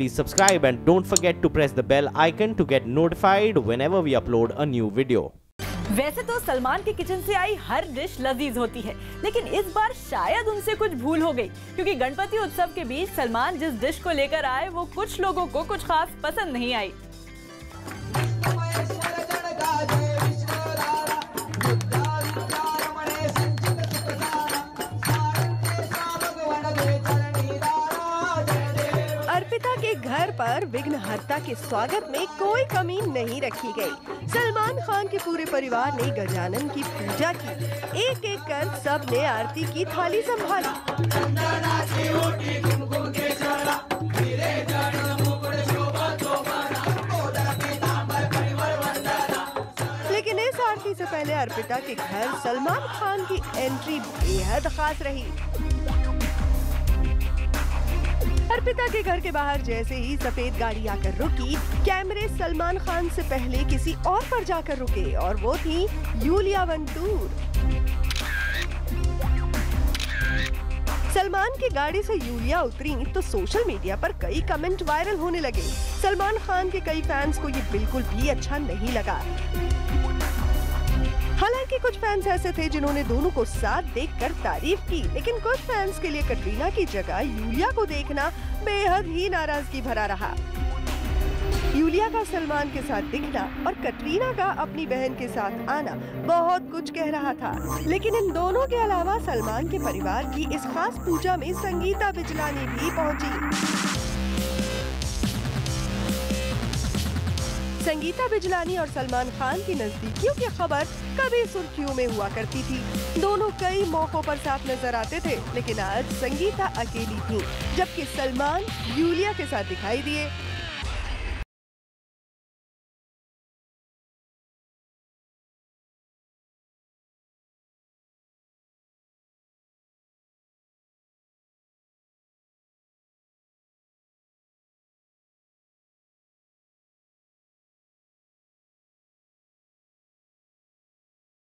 please subscribe and don't forget to press the bell icon to get notified whenever we upload a new video. वैसे तो सलमान के kitchen से आई हर dish लजीज होती है, लेकिन इस बार शायद उनसे कुछ भूल हो गई, क्योंकि गणपति उत्सव के बीच सलमान जिस डिश को लेकर आए, वो कुछ लोगों को कुछ खास पसंद नहीं आई पर विघ्नहर्ता के स्वागत में कोई कमी नहीं रखी गई। सलमान खान के पूरे परिवार ने गजानन की पूजा की। एक एक कर सबने आरती की थाली संभाली। लेकिन इस आरती से पहले अर्पिता के घर सलमान खान की एंट्री बेहद खास रही। अर्पिता के घर के बाहर जैसे ही सफ़ेद गाड़ी आकर रुकी, कैमरे सलमान खान से पहले किसी और पर जाकर रुके और वो थी यूलिया वंतूर सलमान की गाड़ी से यूलिया उतरी तो सोशल मीडिया पर कई कमेंट वायरल होने लगे। सलमान खान के कई फैंस को ये बिल्कुल भी अच्छा नहीं लगा। हालाँकि कुछ फैंस ऐसे थे जिन्होंने दोनों को साथ देखकर तारीफ़ की, लेकिन कुछ फैंस के लिए कटरीना की जगह यूलिया को देखना बेहद ही नाराज़गी भरा रहा। यूलिया का सलमान के साथ दिखना और कटरीना का अपनी बहन के साथ आना बहुत कुछ कह रहा था। लेकिन इन दोनों के अलावा सलमान के परिवार की इस खास पूजा में संगीता बिजलानी भी पहुँची। संगीता बिजलानी और सलमान खान की नजदीकियों की खबर कभी सुर्खियों में हुआ करती थी। दोनों कई मौकों पर साथ नज़र आते थे, लेकिन आज संगीता अकेली थी, जबकि सलमान यूलिया के साथ दिखाई दिए।